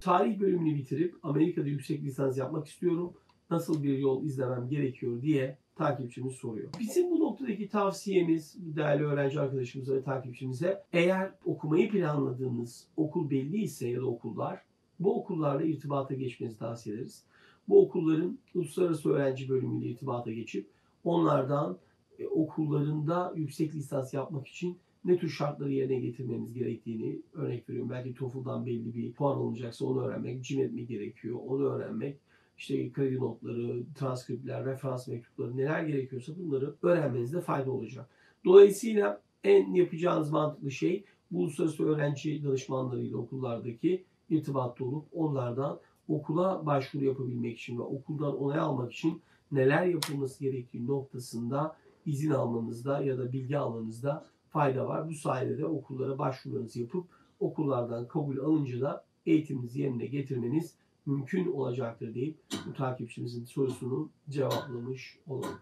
tarih bölümünü bitirip Amerika'da yüksek lisans yapmak istiyorum. Nasıl bir yol izlemem gerekiyor diye takipçimiz soruyor. Bizim bu noktadaki tavsiyemiz değerli öğrenci arkadaşımıza ve takipçimize eğer okumayı planladığınız okul belli ise ya da okullar bu okullarla irtibata geçmenizi tavsiye ederiz. Bu okulların uluslararası öğrenci bölümüyle irtibata geçip onlardan e, okullarında yüksek lisans yapmak için ne tür şartları yerine getirmeniz gerektiğini örnek veriyorum. Belki TOEFL'dan belli bir puan alınacaksa onu öğrenmek, CİMET mi gerekiyor onu öğrenmek, işte kredi notları, transkriptler, referans mektupları neler gerekiyorsa bunları öğrenmenizde fayda olacak. Dolayısıyla en yapacağınız mantıklı şey bu uluslararası öğrenci danışmanlarıyla okullardaki irtibatta olup onlardan okula başvuru yapabilmek için ve okuldan onay almak için neler yapılması gerektiği noktasında izin almanızda ya da bilgi almanızda fayda var. Bu sayede de okullara başvurularınızı yapıp okullardan kabul alınca da eğitiminizi yerine getirmeniz mümkün olacaktır deyip bu takipçimizin sorusunu cevaplamış olalım.